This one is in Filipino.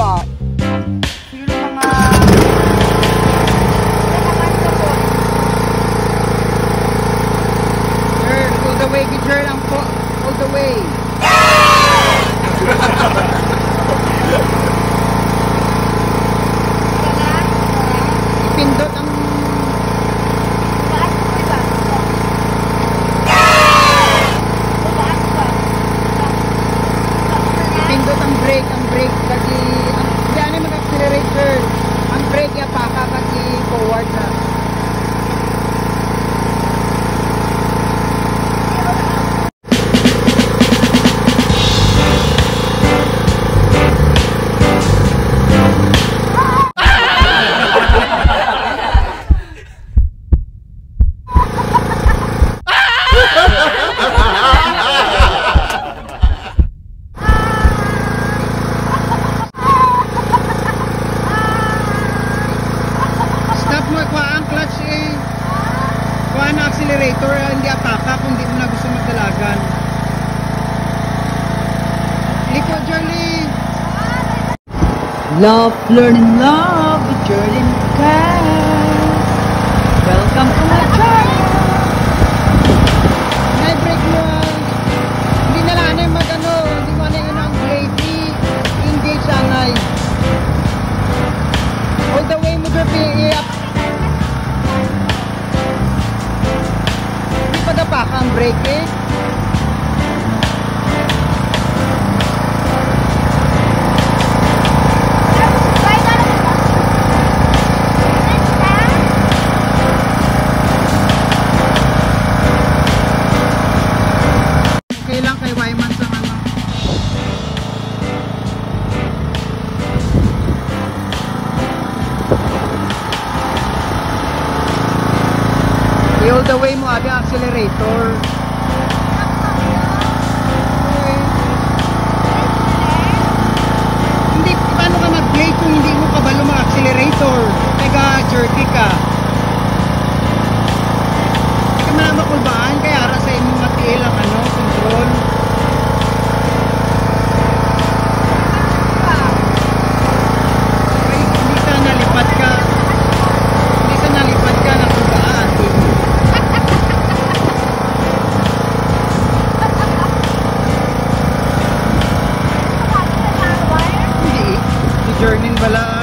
Bye. Na accelerator, ah, hindi ataka kung di mo na gusto magdalagan. Liko, Jolie! Love, learn and love with Jolie Lucas. Welcome to my ang brake all the way mo abi accelerator. Hindi, paano ka mag-play kung hindi mo kabalo mga accelerator? Nag-jerky ka. journey pala